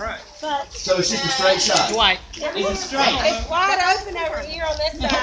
right. But So it's just a straight shot. It's It's wide open over here on this side.